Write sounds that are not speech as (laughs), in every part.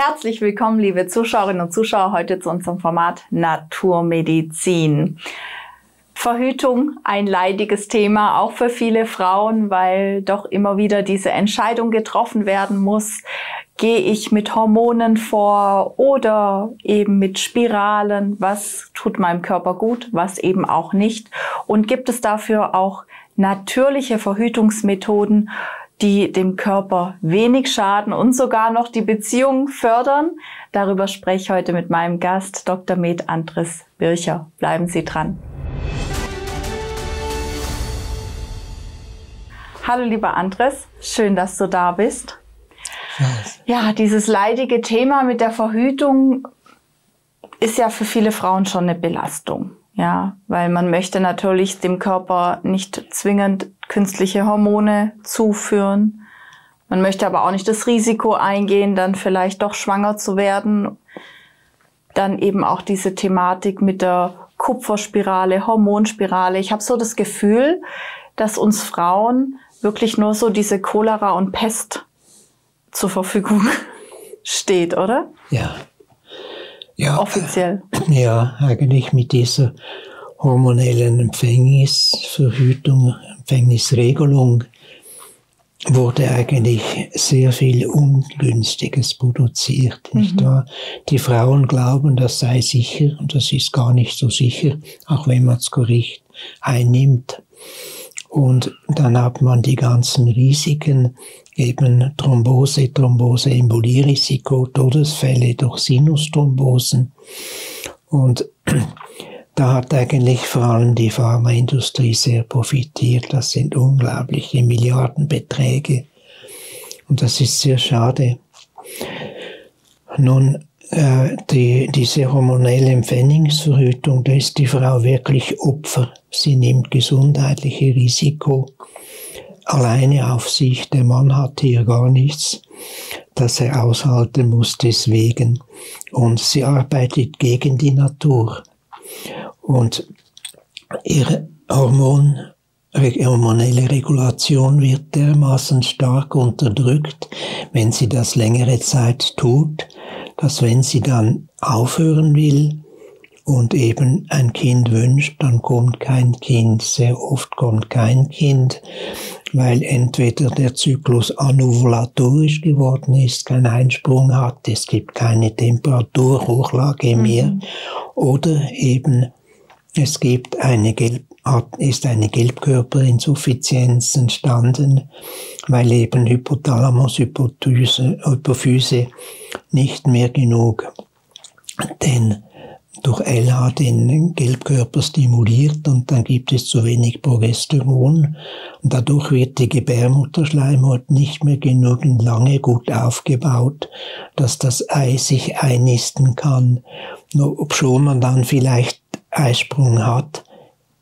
Herzlich willkommen, liebe Zuschauerinnen und Zuschauer, heute zu unserem Format Naturmedizin. Verhütung, ein leidiges Thema, auch für viele Frauen, weil doch immer wieder diese Entscheidung getroffen werden muss. Gehe ich mit Hormonen vor oder eben mit Spiralen? Was tut meinem Körper gut, was eben auch nicht? Und gibt es dafür auch natürliche Verhütungsmethoden? Die dem Körper wenig schaden und sogar noch die Beziehung fördern. Darüber spreche ich heute mit meinem Gast, Dr. Med Andres Bircher. Bleiben Sie dran. Hallo lieber Andres, schön, dass du da bist. Ja, dieses leidige Thema mit der Verhütung ist ja für viele Frauen schon eine Belastung. Ja, weil man möchte natürlich dem Körper nicht zwingend künstliche Hormone zuführen. Man möchte aber auch nicht das Risiko eingehen, dann vielleicht doch schwanger zu werden. Dann eben auch diese Thematik mit der Kupferspirale, Hormonspirale. Ich habe so das Gefühl, dass uns Frauen wirklich nur so diese Cholera und Pest zur Verfügung (laughs) steht, oder? Ja, ja, offiziell. Ja, eigentlich mit dieser hormonellen Empfängnisverhütung, Empfängnisregelung wurde eigentlich sehr viel Ungünstiges produziert, nicht mhm. wahr? Die Frauen glauben, das sei sicher und das ist gar nicht so sicher, auch wenn man das Gericht einnimmt. Und dann hat man die ganzen Risiken, eben Thrombose, Thrombose, Embolierisiko, Todesfälle durch Sinusthrombosen. Und (clears throat) da hat eigentlich vor allem die Pharmaindustrie sehr profitiert. Das sind unglaubliche Milliardenbeträge. Und das ist sehr schade. Nun, die, diese hormonelle Empfängnisverhütung, da ist die Frau wirklich Opfer. Sie nimmt gesundheitliche Risiko alleine auf sich. Der Mann hat hier gar nichts, das er aushalten muss deswegen. Und sie arbeitet gegen die Natur. Und ihre Hormon hormonelle Regulation wird dermaßen stark unterdrückt, wenn sie das längere Zeit tut, dass wenn sie dann aufhören will und eben ein Kind wünscht, dann kommt kein Kind. Sehr oft kommt kein Kind, weil entweder der Zyklus anovulatorisch geworden ist, keinen Einsprung hat, es gibt keine Temperaturhochlage mehr, mhm. oder eben es gibt eine Gelb, ist eine Gelbkörperinsuffizienz entstanden, weil eben Hypothalamus, Hypophyse, Hypophyse nicht mehr genug den durch LH den Gelbkörper stimuliert und dann gibt es zu wenig Progesteron und dadurch wird die Gebärmutterschleimhaut nicht mehr genügend lange gut aufgebaut, dass das Ei sich einnisten kann. Nur obschon man dann vielleicht Eisprung hat,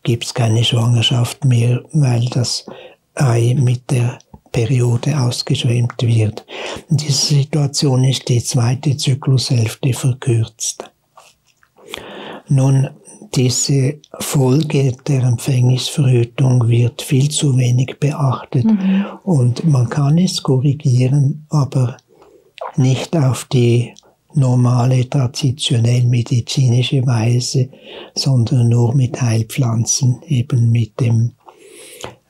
gibt es keine Schwangerschaft mehr, weil das Ei mit der Periode ausgeschwemmt wird. In dieser Situation ist die zweite Zyklushälfte verkürzt. Nun, diese Folge der Empfängnisverhütung wird viel zu wenig beachtet mhm. und man kann es korrigieren, aber nicht auf die normale, traditionell medizinische Weise, sondern nur mit Heilpflanzen, eben mit dem,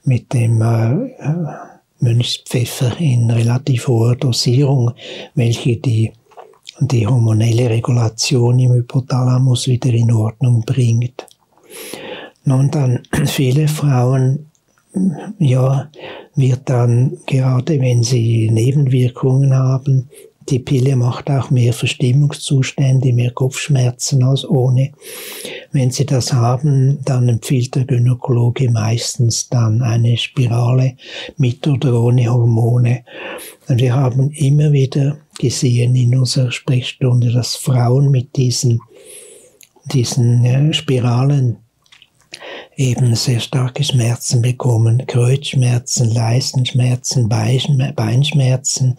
mit dem äh, Mönchspfeffer in relativ hoher Dosierung, welche die die hormonelle Regulation im Hypothalamus wieder in Ordnung bringt. Nun dann, (clears throat) viele Frauen, ja, wird dann, gerade wenn sie Nebenwirkungen haben, die Pille macht auch mehr Verstimmungszustände, mehr Kopfschmerzen als ohne. Wenn Sie das haben, dann empfiehlt der Gynäkologe meistens dann eine Spirale mit oder ohne Hormone. Und wir haben immer wieder gesehen in unserer Sprechstunde, dass Frauen mit diesen, diesen äh, Spiralen eben sehr starke Schmerzen bekommen, Kreuzschmerzen, Leistenschmerzen, Beinschmerzen,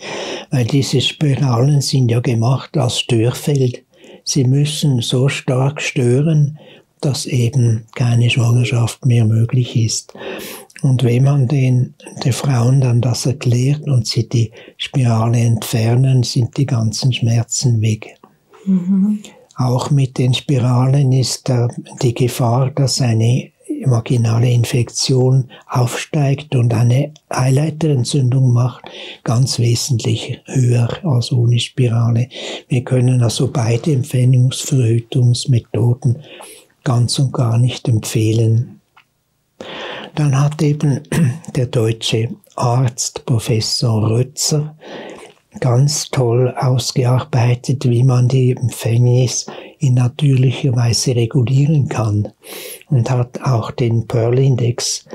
weil diese Spiralen sind ja gemacht als Störfeld. Sie müssen so stark stören, dass eben keine Schwangerschaft mehr möglich ist. Und wenn man den, den Frauen dann das erklärt und sie die Spirale entfernen, sind die ganzen Schmerzen weg. Mhm. Auch mit den Spiralen ist der, die Gefahr, dass eine vaginale Infektion aufsteigt und eine Eileiterentzündung macht, ganz wesentlich höher als ohne Spirale. Wir können also beide Empfängungsverhütungsmethoden ganz und gar nicht empfehlen. Dann hat eben der deutsche Arzt Professor Rötzer ganz toll ausgearbeitet, wie man die Empfängnis in natürlicher Weise regulieren kann und hat auch den Pearl-Index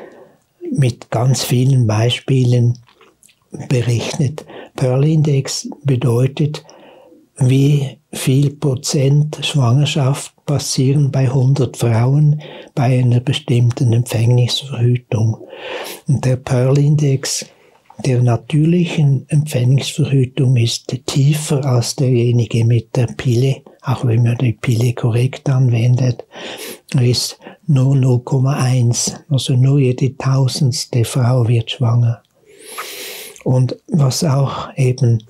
mit ganz vielen Beispielen berechnet. Pearl-Index bedeutet, wie viel Prozent Schwangerschaft passieren bei 100 Frauen bei einer bestimmten Empfängnisverhütung. Und der Pearl-Index der natürlichen Empfängnisverhütung ist tiefer als derjenige mit der Pille, auch wenn man die Pille korrekt anwendet, ist nur 0,1. Also nur jede tausendste Frau wird schwanger. Und was auch eben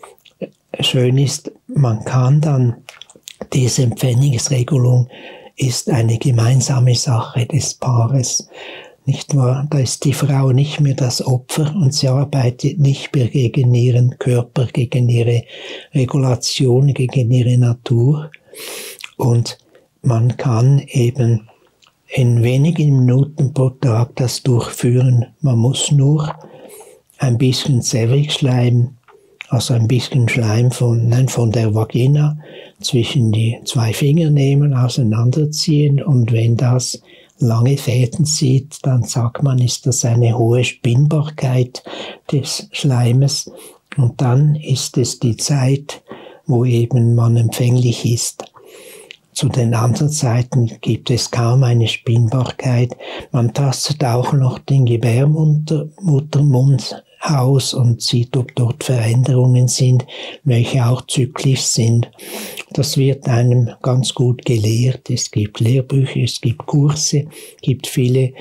schön ist, man kann dann diese Empfängnisregelung ist eine gemeinsame Sache des Paares. Nicht wahr? Da ist die Frau nicht mehr das Opfer und sie arbeitet nicht mehr gegen ihren Körper, gegen ihre Regulation, gegen ihre Natur. Und man kann eben in wenigen Minuten pro Tag das durchführen. Man muss nur ein bisschen Zervixschleim, also ein bisschen Schleim von, nein, von der Vagina zwischen die zwei Finger nehmen, auseinanderziehen und wenn das lange Fäden sieht, dann sagt man, ist das eine hohe Spinnbarkeit des Schleimes. Und dann ist es die Zeit, wo eben man empfänglich ist. Zu den anderen Zeiten gibt es kaum eine Spinnbarkeit. Man tastet auch noch den Gebärmuttermund aus und sieht, ob dort Veränderungen sind, welche auch zyklisch sind. Das wird einem ganz gut gelehrt. Es gibt Lehrbücher, es gibt Kurse, gibt viele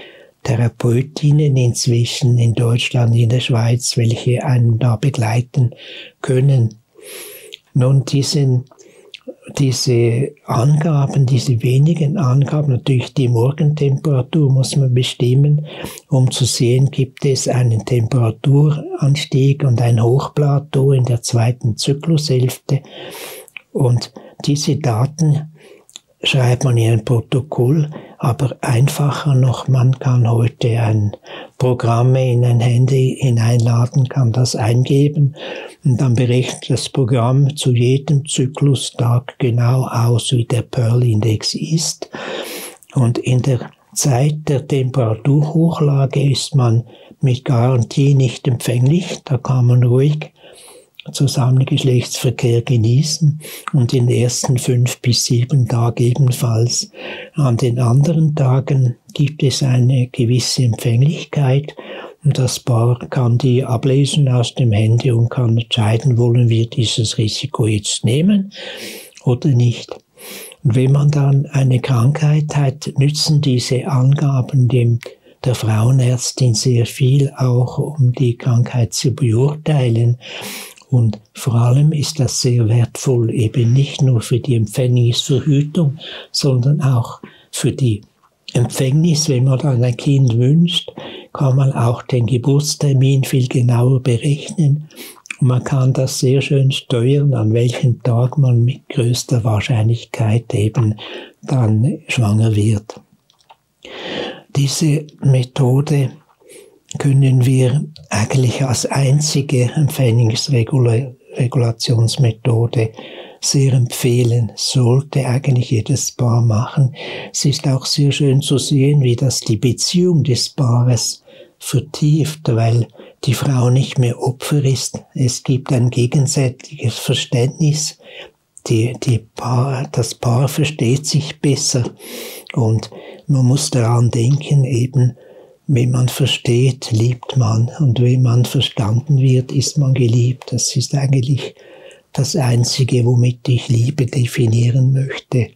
Therapeutinnen inzwischen in Deutschland, in der Schweiz, welche einen da begleiten können. Nun, diesen diese Angaben, diese wenigen Angaben, natürlich die Morgentemperatur muss man bestimmen, um zu sehen, gibt es einen Temperaturanstieg und ein Hochplateau in der zweiten Zyklushälfte. Und diese Daten schreibt man in ein Protokoll, aber einfacher noch, man kann heute ein Programm in ein Handy hineinladen, kann das eingeben und dann berechnet das Programm zu jedem Zyklustag genau aus, wie der Pearl-Index ist. Und in der Zeit der Temperaturhochlage ist man mit Garantie nicht empfänglich, da kann man ruhig zusammen Geschlechtsverkehr genießen und den ersten fünf bis sieben Tagen ebenfalls. An den anderen Tagen gibt es eine gewisse Empfänglichkeit und das Paar kann die ablesen aus dem Handy und kann entscheiden, wollen wir dieses Risiko jetzt nehmen oder nicht. Und wenn man dann eine Krankheit hat, nützen diese Angaben dem der Frauenärztin sehr viel auch, um die Krankheit zu beurteilen. Und vor allem ist das sehr wertvoll, eben nicht nur für die Empfängnisverhütung, sondern auch für die Empfängnis, wenn man dann ein Kind wünscht, kann man auch den Geburtstermin viel genauer berechnen. Und man kann das sehr schön steuern, an welchem Tag man mit größter Wahrscheinlichkeit eben dann schwanger wird. Diese Methode können wir eigentlich als einzige Empfängnisregulationsmethode sehr empfehlen, sollte eigentlich jedes Paar machen. Es ist auch sehr schön zu sehen, wie das die Beziehung des Paares vertieft, weil die Frau nicht mehr Opfer ist. Es gibt ein gegenseitiges Verständnis. Die, die Paar, das Paar versteht sich besser und man muss daran denken, eben, wenn man versteht, liebt man. Und wenn man verstanden wird, ist man geliebt. Das ist eigentlich das Einzige, womit ich Liebe definieren möchte.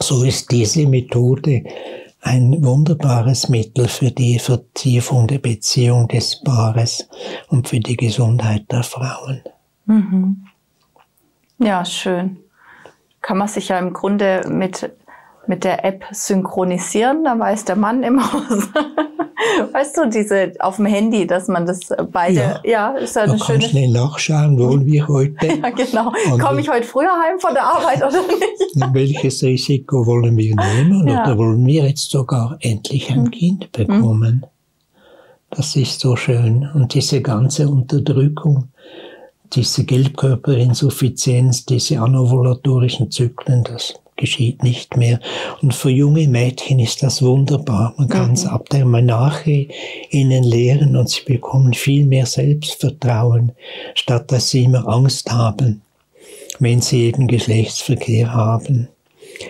So ist diese Methode ein wunderbares Mittel für die Vertiefung der Beziehung des Paares und für die Gesundheit der Frauen. Mhm. Ja, schön. Kann man sich ja im Grunde mit, mit der App synchronisieren, da weiß der Mann immer was. (laughs) Weißt du, diese auf dem Handy, dass man das beide, ja, ja ist ja eine schöne. Kann schnell nachschauen, wollen wir (laughs) heute. ja, genau. Komme ich heute früher heim von der Arbeit oder (laughs) nicht? Welches Risiko wollen wir nehmen? Ja. Oder wollen wir jetzt sogar endlich ein hm. Kind bekommen? Hm. Das ist so schön. Und diese ganze Unterdrückung, diese Gelbkörperinsuffizienz, diese anovulatorischen Zyklen, das geschieht nicht mehr. Und für junge Mädchen ist das wunderbar. Man kann es mhm. ab der Menarche ihnen lehren und sie bekommen viel mehr Selbstvertrauen, statt dass sie immer Angst haben, wenn sie eben Geschlechtsverkehr haben.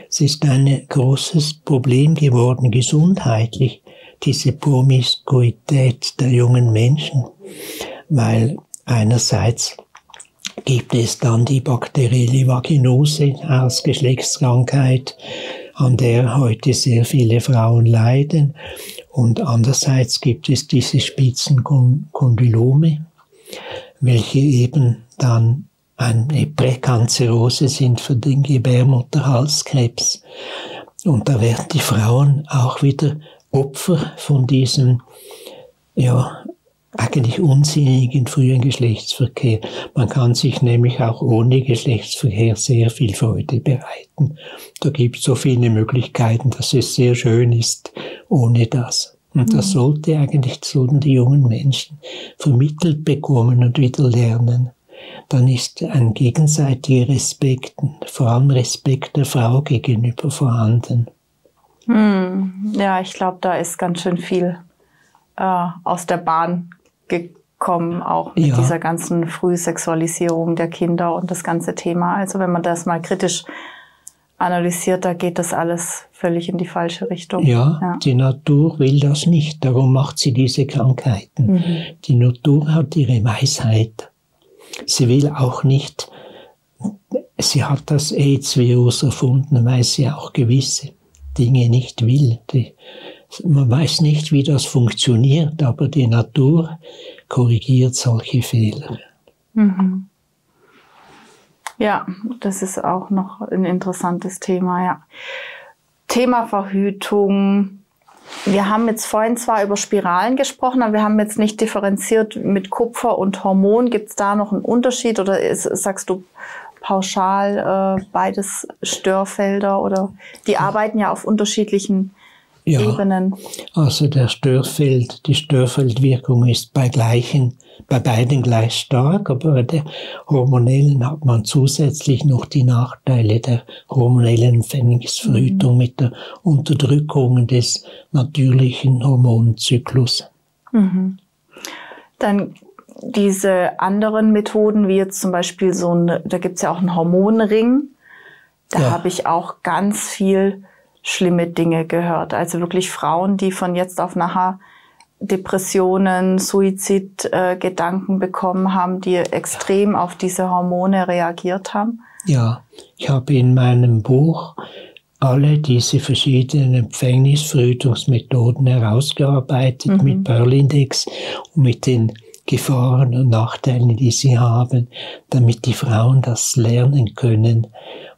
Es ist ein großes Problem geworden, gesundheitlich, diese Promiskuität der jungen Menschen, weil einerseits gibt es dann die bakterielle Vaginose als Geschlechtskrankheit, an der heute sehr viele Frauen leiden. Und andererseits gibt es diese Spitzenkondylome, welche eben dann eine Präkanzerose sind für den Gebärmutterhalskrebs. Und da werden die Frauen auch wieder Opfer von diesem ja, eigentlich unsinnigen frühen Geschlechtsverkehr. Man kann sich nämlich auch ohne Geschlechtsverkehr sehr viel Freude bereiten. Da gibt es so viele Möglichkeiten, dass es sehr schön ist ohne das. Und das mhm. sollte eigentlich sollten die jungen Menschen vermittelt bekommen und wieder lernen. Dann ist ein gegenseitiger Respekt, vor allem Respekt der Frau gegenüber vorhanden. Hm. Ja, ich glaube, da ist ganz schön viel äh, aus der Bahn gekommen, auch mit ja. dieser ganzen Frühsexualisierung der Kinder und das ganze Thema. Also wenn man das mal kritisch analysiert, da geht das alles völlig in die falsche Richtung. Ja, ja. die Natur will das nicht, darum macht sie diese Krankheiten. Mhm. Die Natur hat ihre Weisheit. Sie will auch nicht, sie hat das AIDS-Virus erfunden, weil sie auch gewisse Dinge nicht will. Die, man weiß nicht, wie das funktioniert, aber die Natur korrigiert solche Fehler. Mhm. Ja, das ist auch noch ein interessantes Thema, ja. Thema Verhütung. Wir haben jetzt vorhin zwar über Spiralen gesprochen, aber wir haben jetzt nicht differenziert mit Kupfer und Hormon. Gibt es da noch einen Unterschied oder ist, sagst du pauschal äh, beides Störfelder oder die arbeiten ja auf unterschiedlichen ja, Ebenen. Also der Störfeld, die Störfeldwirkung ist bei gleichen, bei beiden gleich stark, aber bei der hormonellen hat man zusätzlich noch die Nachteile der hormonellen Empfängnisverhütung mhm. mit der Unterdrückung des natürlichen Hormonzyklus. Mhm. Dann diese anderen Methoden, wie jetzt zum Beispiel so ein, da gibt's ja auch einen Hormonring. Da ja. habe ich auch ganz viel schlimme Dinge gehört. Also wirklich Frauen, die von jetzt auf nachher Depressionen, Suizidgedanken äh, bekommen haben, die extrem auf diese Hormone reagiert haben? Ja, ich habe in meinem Buch alle diese verschiedenen Empfängnisverhütungsmethoden herausgearbeitet mhm. mit Pearl-Index und mit den Gefahren und Nachteilen, die sie haben, damit die Frauen das lernen können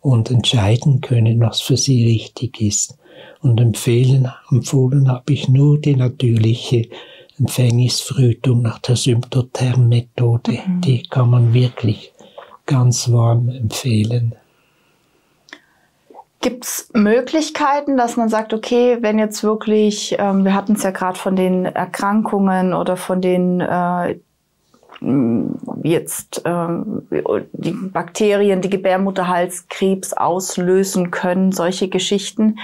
und entscheiden können, was für sie richtig ist. Und empfehlen, empfohlen habe ich nur die natürliche Empfängnisverhütung nach der Symptotherm-Methode. Mhm. Die kann man wirklich ganz warm empfehlen. Gibt es Möglichkeiten, dass man sagt, okay, wenn jetzt wirklich, ähm, wir hatten es ja gerade von den Erkrankungen oder von den äh, jetzt ähm, die Bakterien, die Gebärmutterhalskrebs auslösen können, solche Geschichten.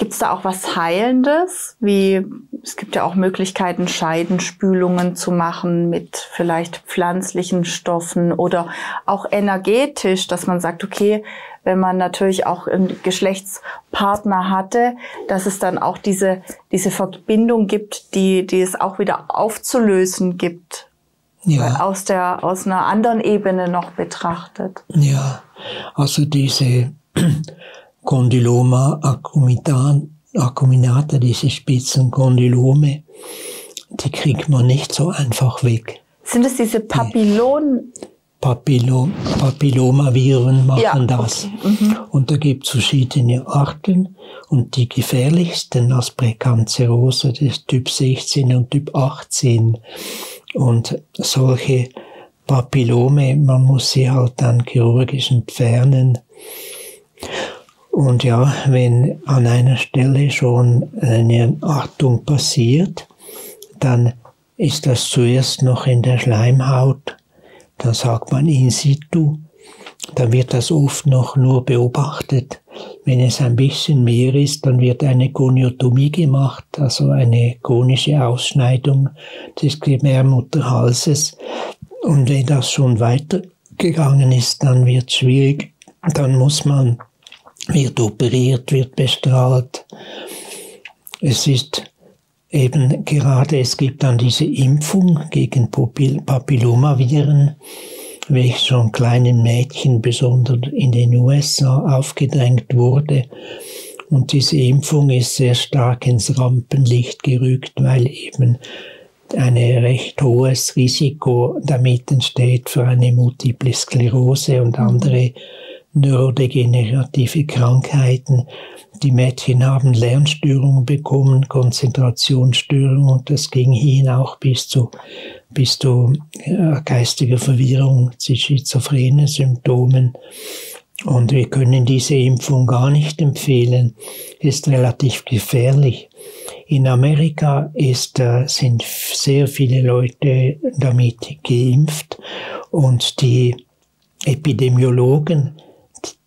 Gibt es da auch was Heilendes? Wie es gibt ja auch Möglichkeiten, Scheidenspülungen zu machen mit vielleicht pflanzlichen Stoffen oder auch energetisch, dass man sagt, okay, wenn man natürlich auch einen Geschlechtspartner hatte, dass es dann auch diese, diese Verbindung gibt, die, die es auch wieder aufzulösen gibt ja. aus, der, aus einer anderen Ebene noch betrachtet. Ja, also diese Condyloma Acuminata, diese spitzen Kondylome, die kriegt man nicht so einfach weg. Sind es diese Papillon? Papillom, Papillomaviren machen ja, das. Okay. Mhm. Und da gibt es verschiedene Arten. Und die gefährlichsten als Präkanzerose, das ist Typ 16 und Typ 18. Und solche Papillome, man muss sie halt dann chirurgisch entfernen. Und ja, wenn an einer Stelle schon eine Artung passiert, dann ist das zuerst noch in der Schleimhaut, dann sagt man in situ, dann wird das oft noch nur beobachtet. Wenn es ein bisschen mehr ist, dann wird eine Goniotomie gemacht, also eine konische Ausschneidung des Gebärmutterhalses. Und wenn das schon weitergegangen ist, dann wird es schwierig. Dann muss man, wird operiert, wird bestrahlt. Es ist eben gerade, es gibt dann diese Impfung gegen Papillomaviren, welche schon kleinen Mädchen besonders in den USA aufgedrängt wurde. Und diese Impfung ist sehr stark ins Rampenlicht gerückt, weil eben ein recht hohes Risiko damit entsteht für eine Multiple Sklerose und andere neurodegenerative Krankheiten. Die Mädchen haben Lernstörungen bekommen, Konzentrationsstörungen und das ging hin auch bis zu, bis zu äh, geistiger Verwirrung, zu schizophrenen Symptomen. Und wir können diese Impfung gar nicht empfehlen, ist relativ gefährlich. In Amerika ist, äh, sind sehr viele Leute damit geimpft und die Epidemiologen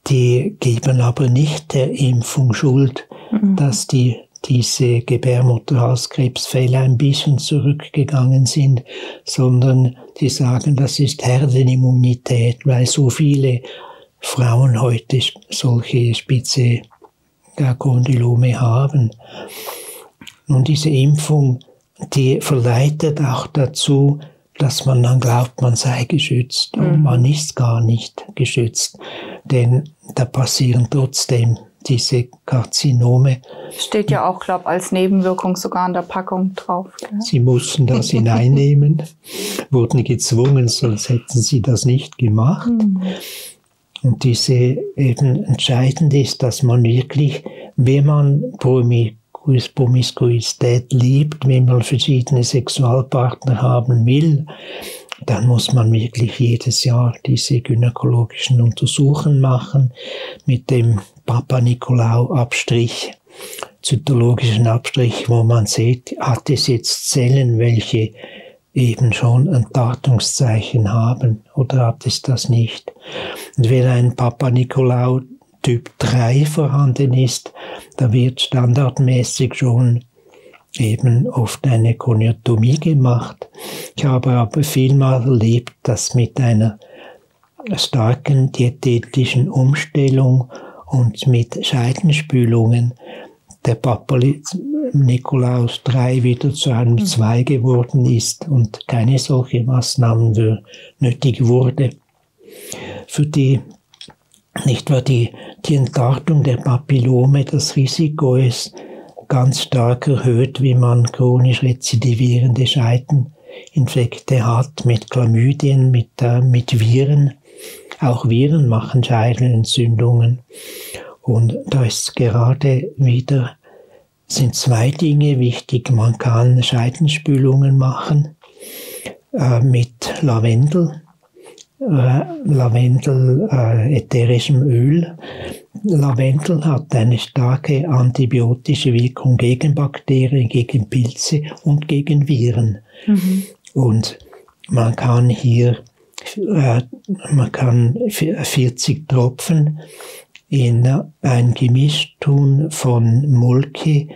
die geben aber nicht der Impfung Schuld, mhm. dass die diese Gebärmutterhalskrebsfälle ein bisschen zurückgegangen sind, sondern die sagen, das ist Herdenimmunität, weil so viele Frauen heute solche spitze Kondylome haben. Und diese Impfung, die verleitet auch dazu, dass man dann glaubt, man sei geschützt und mhm. man ist gar nicht geschützt, denn da passieren trotzdem diese Karzinome. Steht ja auch, glaube als Nebenwirkung sogar an der Packung drauf. Gell? Sie mussten das hineinnehmen, (laughs) wurden gezwungen, sonst hätten sie das nicht gemacht. Mhm. Und diese eben entscheidend ist, dass man wirklich, wenn man Promi Promiskuität liebt, wenn man verschiedene Sexualpartner haben will, dann muss man wirklich jedes Jahr diese gynäkologischen Untersuchungen machen mit dem Papa Nikolaou Abstrich, zytologischen Abstrich, wo man sieht, hat es jetzt Zellen, welche eben schon ein Datungszeichen haben oder hat es das nicht? Und wenn ein Papa Nikolaou Typ 3 vorhanden ist, da wird standardmäßig schon eben oft eine Koniotomie gemacht. Ich habe aber vielmal erlebt, dass mit einer starken diätetischen Umstellung und mit Scheidenspülungen der Papa Nikolaus III wieder zu einem 2 mhm. geworden ist und keine solche Maßnahmen nötig wurde. Für die nicht wahr, die, die Entlartung der Papillome, das Risiko ist ganz stark erhöht, wie man chronisch rezidivierende Scheideninfekte hat mit Chlamydien, mit, äh, mit Viren. Auch Viren machen Scheidelentzündungen. Und da ist gerade wieder, sind zwei Dinge wichtig. Man kann Scheidenspülungen machen äh, mit Lavendel Lavendel, äh, ätherischem Öl. Lavendel hat eine starke antibiotische Wirkung gegen Bakterien, gegen Pilze und gegen Viren. Mhm. Und man kann hier, äh, man kann 40 Tropfen in ein Gemisch tun von Molke,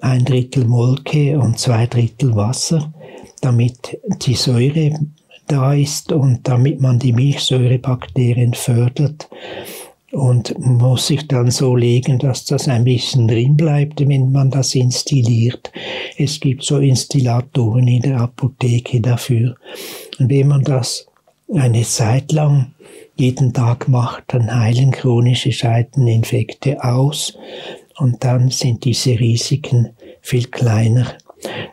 ein Drittel Molke und zwei Drittel Wasser, damit die Säure da ist und damit man die Milchsäurebakterien fördert und muss sich dann so legen, dass das ein bisschen drin bleibt, wenn man das instilliert. Es gibt so Installatoren in der Apotheke dafür. Und wenn man das eine Zeit lang jeden Tag macht, dann heilen chronische Scheideninfekte aus und dann sind diese Risiken viel kleiner.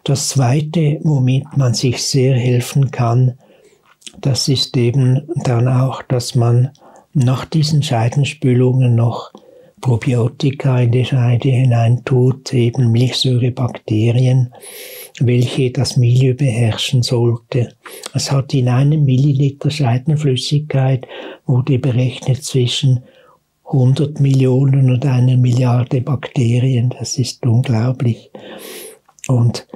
Das Zweite, womit man sich sehr helfen kann, das ist eben dann auch, dass man nach diesen Scheidenspülungen noch Probiotika in die Scheide hineintut, eben Milchsäurebakterien, welche das Milieu beherrschen sollte. Es hat in einem Milliliter Scheidenflüssigkeit, wurde berechnet zwischen 100 Millionen und einer Milliarde Bakterien. Das ist unglaublich. Und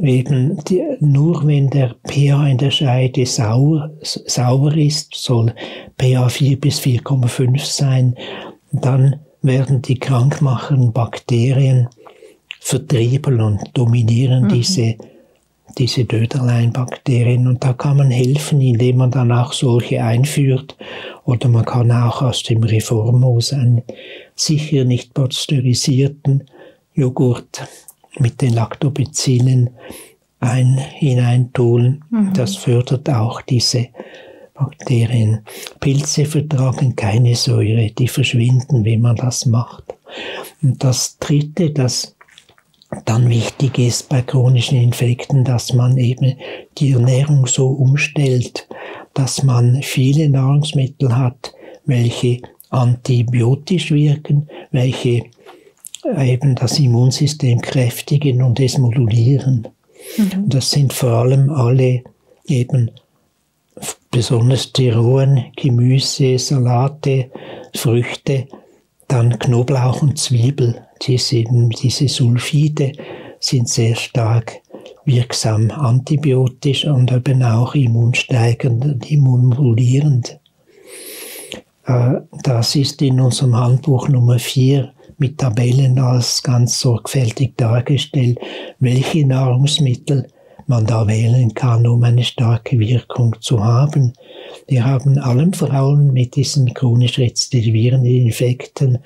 eben die, nur wenn der pH in der Scheide sauer, sauer ist, soll pH 4 bis 4,5 sein, dann werden die krankmachenden Bakterien vertrieben und dominieren mhm. diese, diese Döderleinbakterien. Und da kann man helfen, indem man dann auch solche einführt. Oder man kann auch aus dem Reformos einen sicher nicht pasteurisierten Joghurt mit den Lactobacillen ein, hineintun. Mhm. Das fördert auch diese Bakterien. Pilze vertragen keine Säure, die verschwinden, wenn man das macht. Und das Dritte, das dann wichtig ist bei chronischen Infekten, dass man eben die Ernährung so umstellt, dass man viele Nahrungsmittel hat, welche antibiotisch wirken, welche eben das Immunsystem kräftigen und es modulieren. Mhm. Das sind vor allem alle eben besonders die rohen Gemüse, Salate, Früchte, dann Knoblauch und Zwiebel. Diese, diese Sulfide sind sehr stark wirksam antibiotisch und eben auch immunsteigernd und immunmodulierend. Äh, das ist in unserem Handbuch Nummer 4 mit Tabellen als ganz sorgfältig dargestellt, welche Nahrungsmittel man da wählen kann, um eine starke Wirkung zu haben. Wir haben allen Frauen mit diesen chronisch rezidivierenden Infekten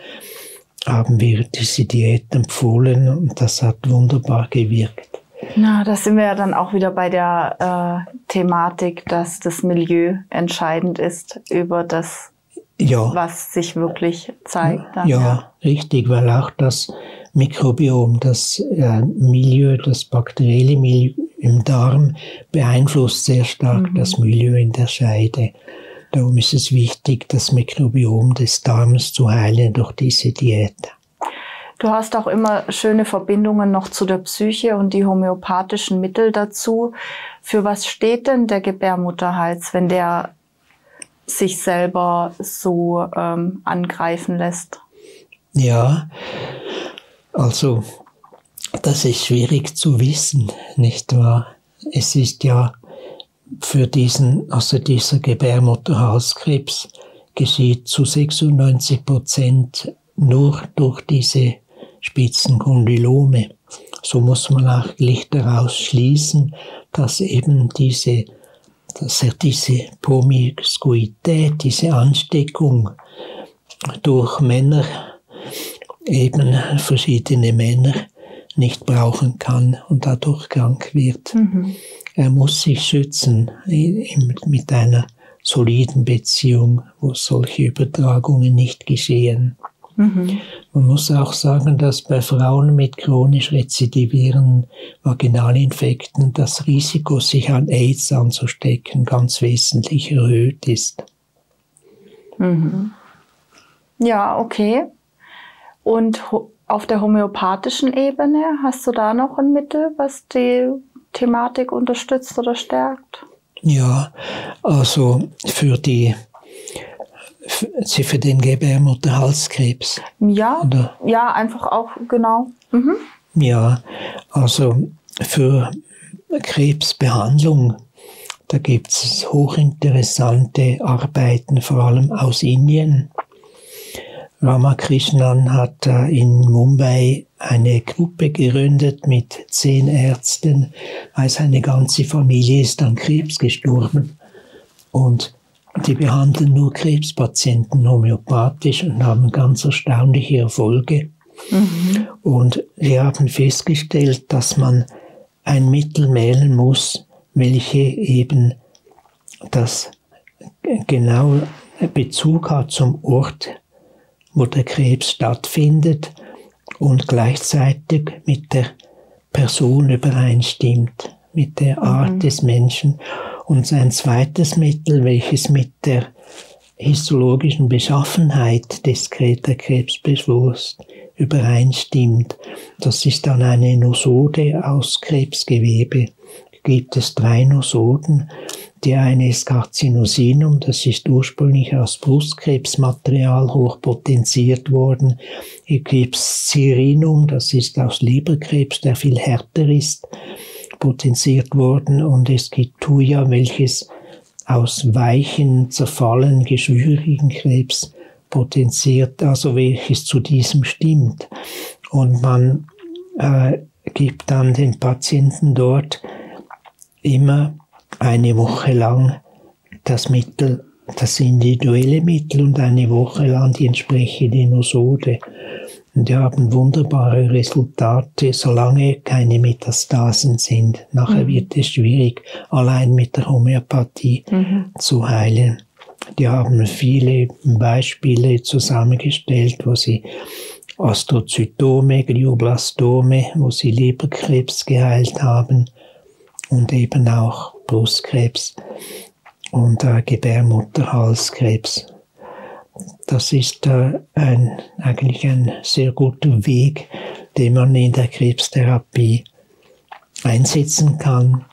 haben wir diese Diät empfohlen und das hat wunderbar gewirkt. Na, da sind wir ja dann auch wieder bei der äh, Thematik, dass das Milieu entscheidend ist über das, ja. was sich wirklich zeigt. Dann, ja, ja, richtig, weil auch das Mikrobiom, das äh, Milieu, das bakterielle Milieu im Darm beeinflusst sehr stark mhm. das Milieu in der Scheide. Darum ist es wichtig, das Mikrobiom des Darms zu heilen durch diese Diät. Du hast auch immer schöne Verbindungen noch zu der Psyche und die homöopathischen Mittel dazu. Für was steht denn der Gebärmutterhals, wenn der sich selber so ähm, angreifen lässt? Ja, also das ist schwierig zu wissen, nicht wahr? Es ist ja für diesen, also dieser Gebärmutterhalskrebs geschieht zu 96 Prozent nur durch diese Spitzenkondylome. So muss man auch Licht daraus schließen, dass eben diese, dass er diese Promiskuität, diese Ansteckung durch Männer, eben verschiedene Männer, nicht brauchen kann und dadurch krank wird. Mhm. Er muss sich schützen mit einer soliden Beziehung, wo solche Übertragungen nicht geschehen. Mhm. Man muss auch sagen, dass bei Frauen mit chronisch rezidivierenden Vaginalinfekten das Risiko, sich an AIDS anzustecken, ganz wesentlich erhöht ist. Mhm. Ja, okay. Und auf der homöopathischen Ebene hast du da noch ein Mittel, was die Thematik unterstützt oder stärkt? Ja, also für die für, für den Gebärmutterhalskrebs. Ja, oder? ja, einfach auch genau. Mhm. Ja, also für Krebsbehandlung, da gibt es hochinteressante Arbeiten, vor allem aus Indien. Ramakrishnan hat in Mumbai eine Gruppe gegründet mit zehn Ärzten, weil seine ganze Familie ist an Krebs gestorben. Und die behandeln nur Krebspatienten homöopathisch und haben ganz erstaunliche Erfolge. Mhm. Und wir haben festgestellt, dass man ein Mittel wählen muss, welche eben das genau Bezug hat zum Ort wo der Krebs stattfindet und gleichzeitig mit der Person übereinstimmt, mit der Art mhm. des Menschen. Und sein zweites Mittel, welches mit der histologischen Beschaffenheit des Krebsbewusst übereinstimmt, das ist dann eine Nosode aus Krebsgewebe. Gibt es drei Nosoden der eine ist Carcinosinum, das ist ursprünglich aus Brustkrebsmaterial hochpotenziert worden. Es gibt Cirinum, das ist aus Leberkrebs, der viel härter ist, potenziert worden. Und es gibt Tuya, welches aus weichen, zerfallen, geschwürigen Krebs potenziert, also welches zu diesem stimmt. Und man äh, gibt dann den Patienten dort immer eine Woche lang das Mittel, das individuelle Mittel und eine Woche lang die entsprechende Nosode. Und die haben wunderbare Resultate, solange keine Metastasen sind. Nachher mhm. wird es schwierig, allein mit der Homöopathie mhm. zu heilen. Die haben viele Beispiele zusammengestellt, wo sie Astrozytome, Glioblastome, wo sie Leberkrebs geheilt haben und eben auch Brustkrebs und äh, Gebärmutterhalskrebs. Das ist äh, ein, eigentlich ein sehr guter Weg, den man in der Krebstherapie einsetzen kann.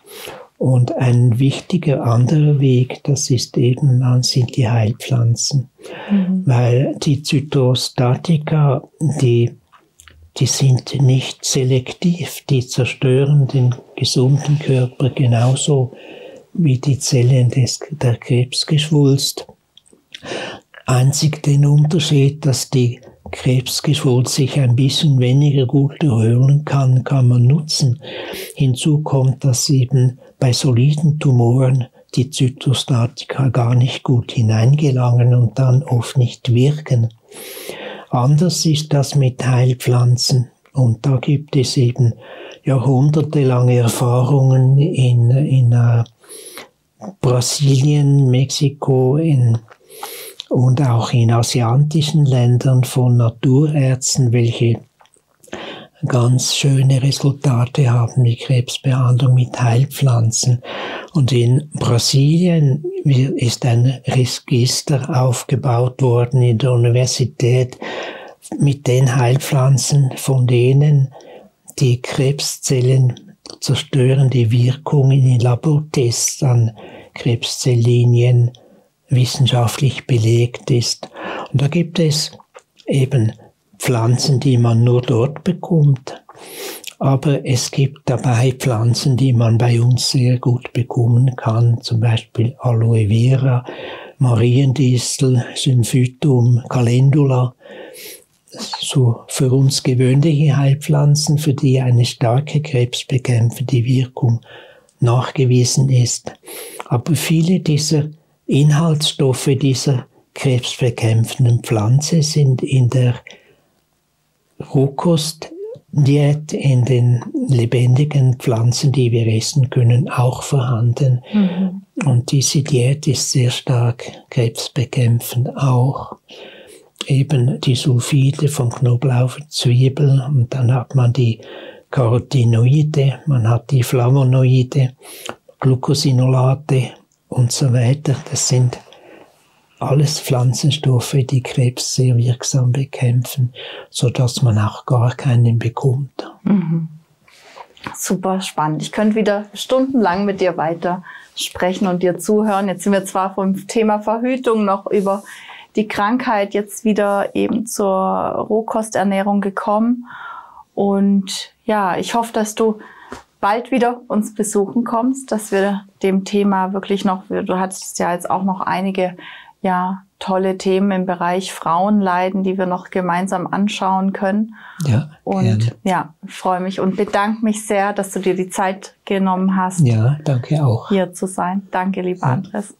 Und ein wichtiger anderer Weg, das ist eben, sind die Heilpflanzen. Mhm. Weil die Zytostatika, die die sind nicht selektiv, die zerstören den gesunden Körper genauso wie die Zellen des, der Krebsgeschwulst. Einzig den Unterschied, dass die Krebsgeschwulst sich ein bisschen weniger gut erholen kann, kann man nutzen. Hinzu kommt, dass eben bei soliden Tumoren die Zytostatika gar nicht gut hineingelangen und dann oft nicht wirken. Anders ist das mit Heilpflanzen. Und da gibt es eben jahrhundertelange Erfahrungen in, in uh, Brasilien, Mexiko in, und auch in asiatischen Ländern von Naturärzten, welche ganz schöne Resultate haben wie Krebsbehandlung mit Heilpflanzen. Und in Brasilien ist ein Register aufgebaut worden in der Universität mit den Heilpflanzen, von denen die Krebszellen zerstörende Wirkungen in Labortests an Krebszelllinien wissenschaftlich belegt ist. Und da gibt es eben Pflanzen, die man nur dort bekommt. Aber es gibt dabei Pflanzen, die man bei uns sehr gut bekommen kann, zum Beispiel Aloe Vera, Mariendistel, Symphytum, Calendula, so für uns gewöhnliche Heilpflanzen, für die eine starke krebsbekämpfende Wirkung nachgewiesen ist. Aber viele dieser Inhaltsstoffe dieser krebsbekämpfenden Pflanze sind in der Rohkostdiät in den lebendigen Pflanzen, die wir essen können, auch vorhanden. Mhm. Und diese Diät ist sehr stark krebsbekämpfend auch. Eben die Sulfide von Knoblauch, Zwiebeln und dann hat man die Carotinoide, man hat die Flavonoide, Glucosinolate und so weiter. Das sind alles Pflanzenstoffe, die Krebs sehr wirksam bekämpfen, so dass man auch gar keinen bekommt. Mhm. Super spannend. Ich könnte wieder stundenlang mit dir weiter sprechen und dir zuhören. Jetzt sind wir zwar vom Thema Verhütung noch über die Krankheit jetzt wieder eben zur Rohkosternährung gekommen. Und ja, ich hoffe, dass du bald wieder uns besuchen kommst, dass wir dem Thema wirklich noch, du hattest ja jetzt auch noch einige ja, tolle Themen im Bereich Frauenleiden, die wir noch gemeinsam anschauen können. Ja. Und gerne. ja, freue mich und bedanke mich sehr, dass du dir die Zeit genommen hast. Ja, danke auch. Hier zu sein. Danke, lieber ja. Andres.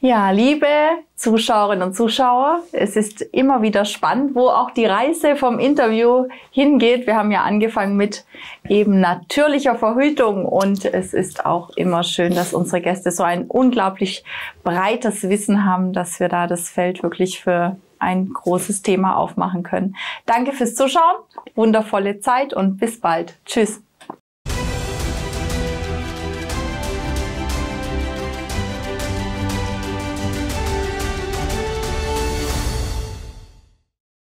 Ja, liebe Zuschauerinnen und Zuschauer, es ist immer wieder spannend, wo auch die Reise vom Interview hingeht. Wir haben ja angefangen mit eben natürlicher Verhütung und es ist auch immer schön, dass unsere Gäste so ein unglaublich breites Wissen haben, dass wir da das Feld wirklich für ein großes Thema aufmachen können. Danke fürs Zuschauen, wundervolle Zeit und bis bald. Tschüss.